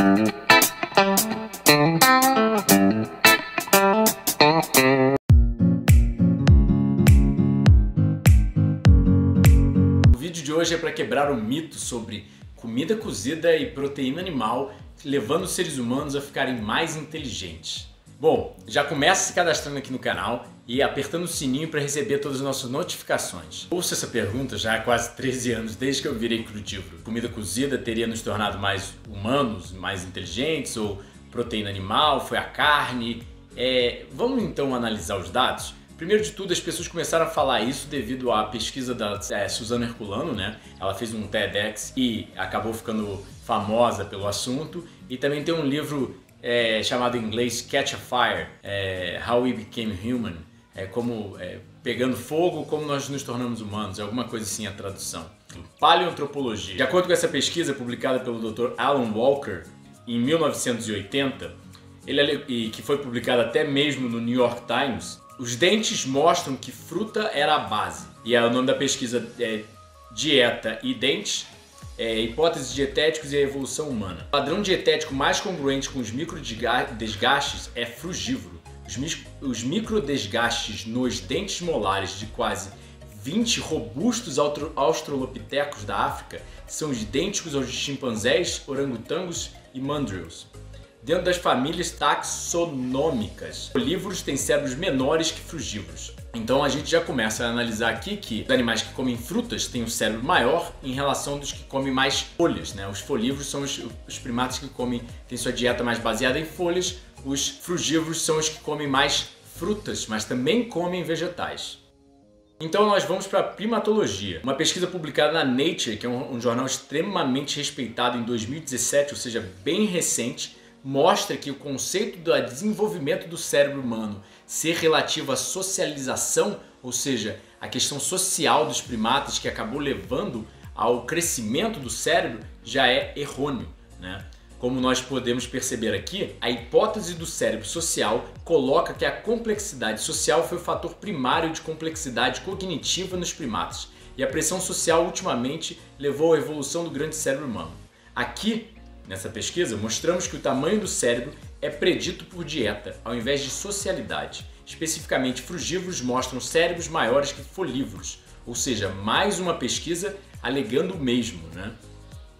O vídeo de hoje é para quebrar o mito sobre comida cozida e proteína animal, levando os seres humanos a ficarem mais inteligentes. Bom, já começa se cadastrando aqui no canal e apertando o sininho para receber todas as nossas notificações. Ouço essa pergunta já há quase 13 anos, desde que eu virei crudívoro. Comida cozida teria nos tornado mais humanos, mais inteligentes ou proteína animal, foi a carne? É, vamos então analisar os dados? Primeiro de tudo, as pessoas começaram a falar isso devido à pesquisa da é, Suzana Herculano, né? Ela fez um TEDx e acabou ficando famosa pelo assunto. E também tem um livro é, chamado em inglês Catch a Fire, é, How We Became Human, é como é, pegando fogo, como nós nos tornamos humanos, é alguma coisa assim a tradução. Paleoantropologia. De acordo com essa pesquisa publicada pelo Dr. Alan Walker em 1980, ele, e que foi publicada até mesmo no New York Times, os dentes mostram que fruta era a base. E é, o nome da pesquisa é Dieta e Dentes, é, hipóteses dietéticos e a evolução humana. O padrão dietético mais congruente com os microdesgastes é frugívoro. Os, os microdesgastes nos dentes molares de quase 20 robustos australopitecos da África são idênticos aos de chimpanzés, orangotangos e mandrills dentro das famílias taxonômicas. Folívoros têm cérebros menores que frugívoros. Então a gente já começa a analisar aqui que os animais que comem frutas têm um cérebro maior em relação dos que comem mais folhas. Né? Os folívoros são os, os primatas que comem, têm sua dieta mais baseada em folhas, os frugívoros são os que comem mais frutas, mas também comem vegetais. Então nós vamos para a primatologia. Uma pesquisa publicada na Nature, que é um, um jornal extremamente respeitado em 2017, ou seja, bem recente, mostra que o conceito do desenvolvimento do cérebro humano ser relativo à socialização, ou seja, a questão social dos primatas que acabou levando ao crescimento do cérebro, já é errôneo. Né? Como nós podemos perceber aqui, a hipótese do cérebro social coloca que a complexidade social foi o fator primário de complexidade cognitiva nos primatas, e a pressão social ultimamente levou à evolução do grande cérebro humano. Aqui Nessa pesquisa, mostramos que o tamanho do cérebro é predito por dieta, ao invés de socialidade. Especificamente, frugívoros mostram cérebros maiores que folívoros, ou seja, mais uma pesquisa alegando o mesmo, né?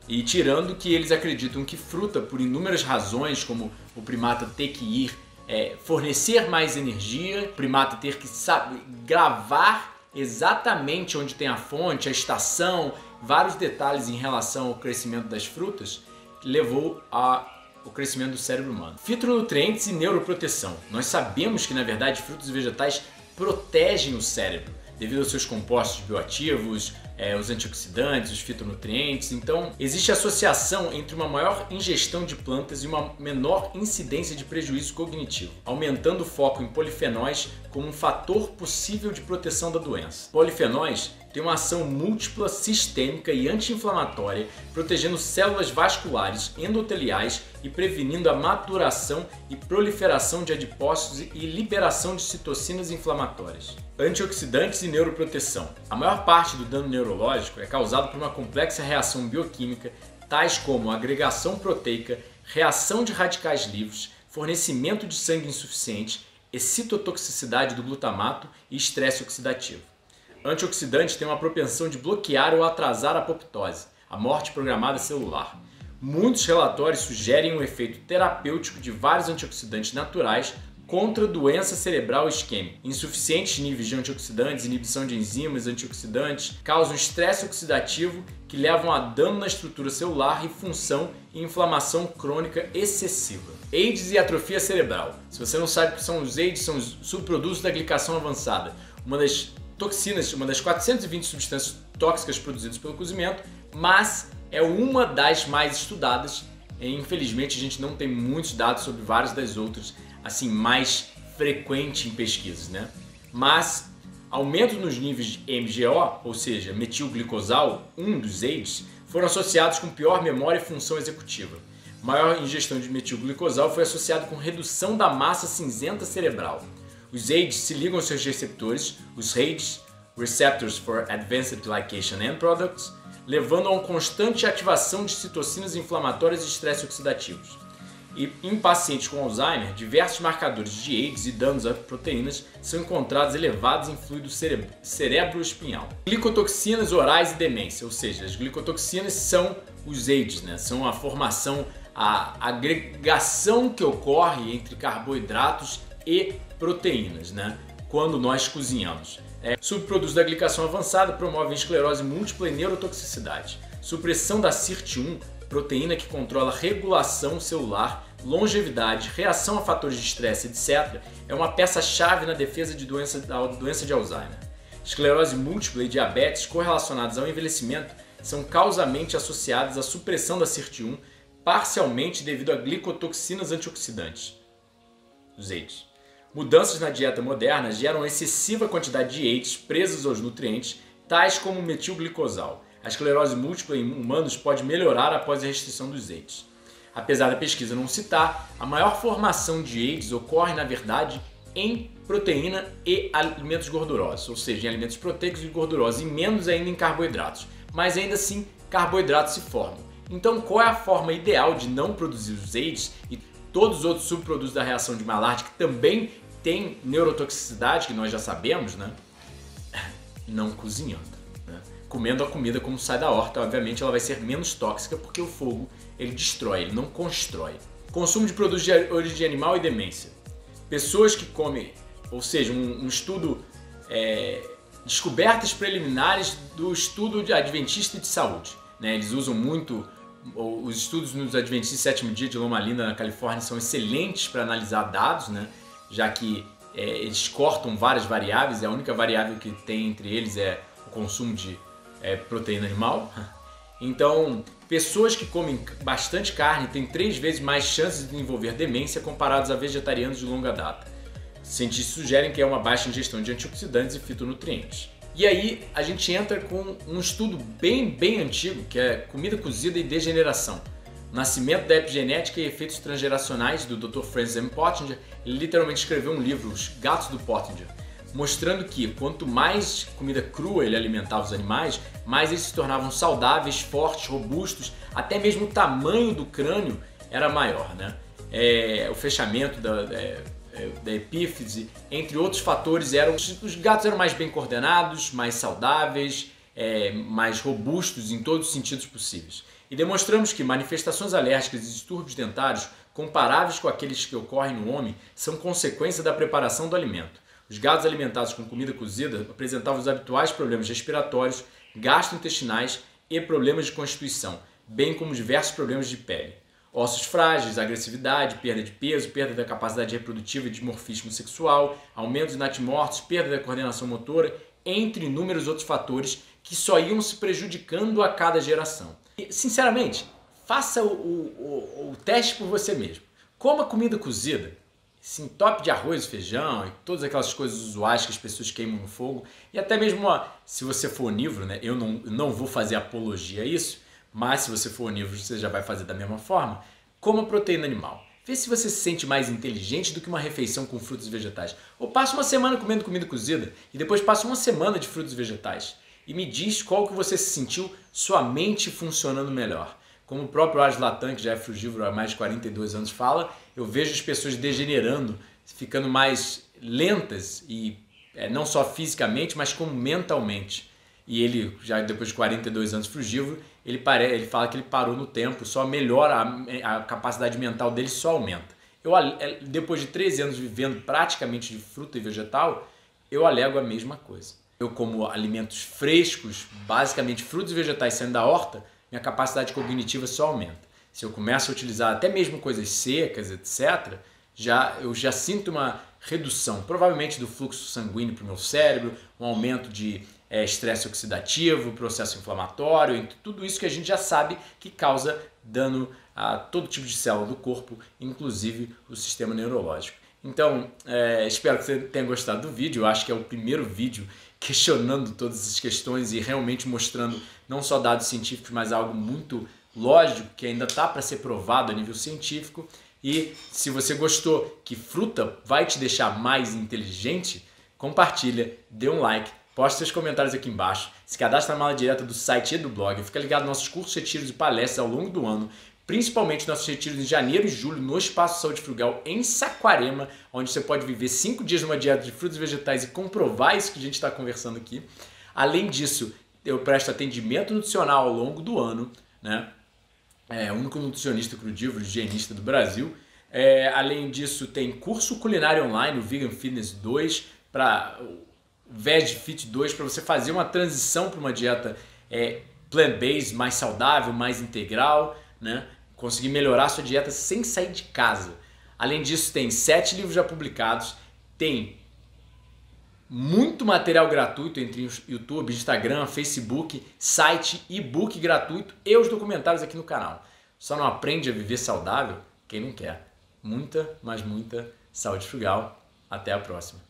E tirando que eles acreditam que fruta, por inúmeras razões, como o primata ter que ir é, fornecer mais energia, o primata ter que sabe, gravar exatamente onde tem a fonte, a estação, vários detalhes em relação ao crescimento das frutas, levou ao crescimento do cérebro humano. Fitonutrientes e neuroproteção. Nós sabemos que, na verdade, frutos e vegetais protegem o cérebro devido aos seus compostos bioativos, é, os antioxidantes, os fitonutrientes. Então, existe associação entre uma maior ingestão de plantas e uma menor incidência de prejuízo cognitivo, aumentando o foco em polifenóis como um fator possível de proteção da doença. Polifenóis tem uma ação múltipla, sistêmica e anti-inflamatória, protegendo células vasculares endoteliais e prevenindo a maturação e proliferação de adipócitos e liberação de citocinas inflamatórias. Antioxidantes e neuroproteção. A maior parte do dano neurológico é causado por uma complexa reação bioquímica, tais como agregação proteica, reação de radicais livres, fornecimento de sangue insuficiente, excitotoxicidade do glutamato e estresse oxidativo. Antioxidantes têm uma propensão de bloquear ou atrasar a apoptose, a morte programada celular. Muitos relatórios sugerem um efeito terapêutico de vários antioxidantes naturais contra doença cerebral isquêmica. Insuficientes níveis de antioxidantes, inibição de enzimas antioxidantes, causam estresse oxidativo que levam a dano na estrutura celular e função e inflamação crônica excessiva. AIDS e atrofia cerebral. Se você não sabe o que são os AIDS, são os subprodutos da glicação avançada, uma das toxinas, uma das 420 substâncias tóxicas produzidas pelo cozimento, mas é uma das mais estudadas. E, infelizmente, a gente não tem muitos dados sobre várias das outras, assim, mais frequente em pesquisas, né? Mas aumento nos níveis de MGO, ou seja, metilglicosal, um dos AIDS, foram associados com pior memória e função executiva. Maior ingestão de metilglicosal foi associado com redução da massa cinzenta cerebral. Os AIDS se ligam aos seus receptores, os RAIDs, Receptors for Advanced Glycation End Products, levando a uma constante ativação de citocinas inflamatórias e estresse oxidativos. E em pacientes com Alzheimer, diversos marcadores de AIDS e danos a proteínas são encontrados elevados em fluido cerebroespinhal. Glicotoxinas orais e demência, ou seja, as glicotoxinas são os AIDS, né? são a formação, a agregação que ocorre entre carboidratos e proteínas, né? quando nós cozinhamos. É, subprodutos da glicação avançada promovem esclerose múltipla e neurotoxicidade. Supressão da CIRT1 proteína que controla regulação celular, longevidade, reação a fatores de estresse, etc., é uma peça-chave na defesa de doença, da doença de Alzheimer. Esclerose múltipla e diabetes correlacionados ao envelhecimento são causamente associados à supressão da CIRT1, parcialmente devido a glicotoxinas antioxidantes, os AIDS. Mudanças na dieta moderna geram excessiva quantidade de AIDS presas aos nutrientes, tais como metilglicosal, a esclerose múltipla em humanos pode melhorar após a restrição dos AIDS. Apesar da pesquisa não citar, a maior formação de AIDS ocorre, na verdade, em proteína e alimentos gordurosos, ou seja, em alimentos proteicos e gordurosos, e menos ainda em carboidratos. Mas ainda assim, carboidratos se formam. Então, qual é a forma ideal de não produzir os AIDS e todos os outros subprodutos da reação de Maillard que também têm neurotoxicidade, que nós já sabemos, né? Não cozinhando comendo a comida como sai da horta, obviamente ela vai ser menos tóxica porque o fogo ele destrói, ele não constrói. Consumo de produtos de origem animal e demência. Pessoas que comem, ou seja, um, um estudo, é, descobertas preliminares do estudo de adventista de saúde. Né? Eles usam muito, os estudos nos adventistas sétimo dia de Loma Linda na Califórnia são excelentes para analisar dados, né? Já que é, eles cortam várias variáveis e a única variável que tem entre eles é o consumo de é, proteína animal. Então, pessoas que comem bastante carne têm três vezes mais chances de desenvolver demência comparados a vegetarianos de longa data. Cientistas sugerem que é uma baixa ingestão de antioxidantes e fitonutrientes. E aí a gente entra com um estudo bem, bem antigo, que é comida cozida e degeneração. Nascimento da epigenética e efeitos transgeracionais do Dr. Francis M. Pottinger. Ele literalmente escreveu um livro, Os Gatos do Pottinger, mostrando que quanto mais comida crua ele alimentava os animais, mais eles se tornavam saudáveis, fortes, robustos, até mesmo o tamanho do crânio era maior, né? É, o fechamento da, é, é da epífise, entre outros fatores, eram os gatos eram mais bem coordenados, mais saudáveis, é, mais robustos em todos os sentidos possíveis. E demonstramos que manifestações alérgicas e distúrbios dentários comparáveis com aqueles que ocorrem no homem são consequência da preparação do alimento. Os gados alimentados com comida cozida apresentavam os habituais problemas respiratórios, gastrointestinais e problemas de constituição, bem como diversos problemas de pele. Ossos frágeis, agressividade, perda de peso, perda da capacidade reprodutiva e dimorfismo sexual, aumento de natimortos, perda da coordenação motora, entre inúmeros outros fatores que só iam se prejudicando a cada geração. E, sinceramente, faça o, o, o, o teste por você mesmo. Coma comida cozida, Sim, top de arroz, feijão e todas aquelas coisas usuais que as pessoas queimam no fogo. E até mesmo, ó, se você for onívoro, né? Eu não, não vou fazer apologia a isso, mas se você for onívoro, você já vai fazer da mesma forma. Coma proteína animal. Vê se você se sente mais inteligente do que uma refeição com frutos e vegetais. Ou passe uma semana comendo comida cozida e depois passe uma semana de frutos e vegetais. E me diz qual que você se sentiu sua mente funcionando melhor. Como o próprio Ars Latam, que já é frugívoro há mais de 42 anos, fala, eu vejo as pessoas degenerando, ficando mais lentas e é, não só fisicamente, mas como mentalmente. E ele, já depois de 42 anos frugívoro, ele, pare, ele fala que ele parou no tempo, só melhora, a, a capacidade mental dele só aumenta. Eu, é, depois de 13 anos vivendo praticamente de fruta e vegetal, eu alego a mesma coisa. Eu como alimentos frescos, basicamente frutos e vegetais saindo da horta, minha capacidade cognitiva só aumenta. Se eu começo a utilizar até mesmo coisas secas, etc., já, eu já sinto uma redução, provavelmente do fluxo sanguíneo para o meu cérebro, um aumento de é, estresse oxidativo, processo inflamatório, tudo isso que a gente já sabe que causa dano a todo tipo de célula do corpo, inclusive o sistema neurológico. Então, é, espero que você tenha gostado do vídeo. Eu acho que é o primeiro vídeo questionando todas essas questões e realmente mostrando não só dados científicos, mas algo muito lógico que ainda está para ser provado a nível científico. E se você gostou que fruta vai te deixar mais inteligente, compartilha, dê um like, Poste seus comentários aqui embaixo. Se cadastre na mala direta do site e do blog. Fica ligado nos nossos cursos, retiros e palestras ao longo do ano. Principalmente nossos retiros em janeiro e julho no Espaço Saúde Frugal em Saquarema, onde você pode viver 5 dias numa dieta de frutos e vegetais e comprovar isso que a gente está conversando aqui. Além disso, eu presto atendimento nutricional ao longo do ano, né? É o único nutricionista crudívoro, higienista do Brasil. É, além disso, tem curso culinário online, o Vegan Fitness 2, para Veg Fit 2 para você fazer uma transição para uma dieta é, plant-based, mais saudável, mais integral, né? Conseguir melhorar sua dieta sem sair de casa. Além disso, tem sete livros já publicados, tem muito material gratuito entre YouTube, Instagram, Facebook, site, e-book gratuito e os documentários aqui no canal. Só não aprende a viver saudável quem não quer. Muita, mas muita saúde frugal. Até a próxima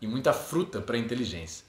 e muita fruta para a inteligência.